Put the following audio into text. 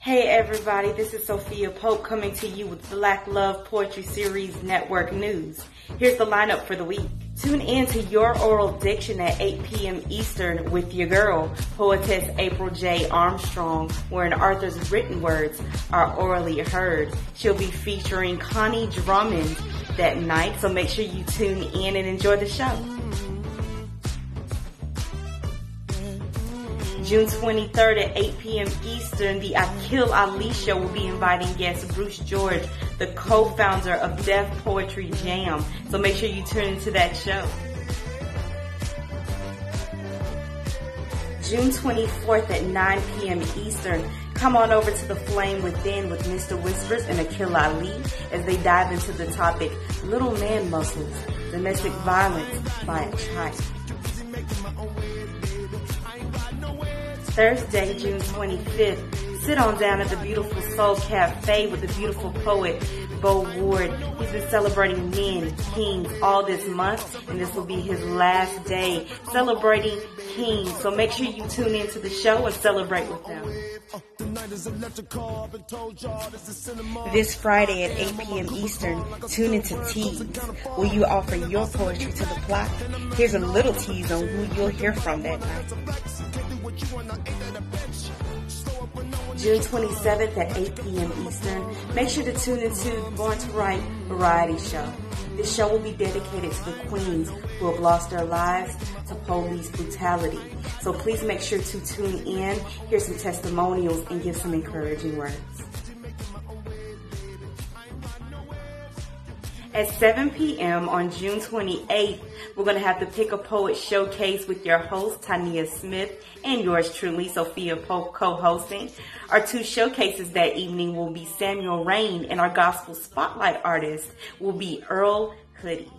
Hey everybody, this is Sophia Pope coming to you with Black Love Poetry Series Network News. Here's the lineup for the week. Tune in to Your Oral Diction at 8 p.m. Eastern with your girl, poetess April J. Armstrong, where wherein author's written words are orally heard. She'll be featuring Connie Drummond that night, so make sure you tune in and enjoy the show. June 23rd at 8 p.m. Eastern, the Akil Ali Show will be inviting guest Bruce George, the co-founder of Def Poetry Jam. So make sure you tune into that show. June 24th at 9 p.m. Eastern, come on over to the Flame Within with Mr. Whispers and Akil Ali as they dive into the topic Little Man Muscles, Domestic Violence by a Child. Thursday, June 25th. Sit on down at the beautiful Soul Cafe with the beautiful poet Bo Ward. He's been celebrating men, kings all this month, and this will be his last day celebrating kings. So make sure you tune into the show and celebrate with them. This Friday at 8 p.m. Eastern, tune into Tease. Will you offer your poetry to the plot? Here's a little tease on who you'll hear from that night. June 27th at 8 p.m. Eastern. Make sure to tune into Born to Write variety show. This show will be dedicated to the queens who have lost their lives to police brutality. So please make sure to tune in, hear some testimonials, and give some encouraging words. At 7 p.m. on June 28th, we're going to have the Pick a Poet showcase with your host, Tania Smith, and yours truly, Sophia Pope, co-hosting. Our two showcases that evening will be Samuel Rain, and our gospel spotlight artist will be Earl Hoodie.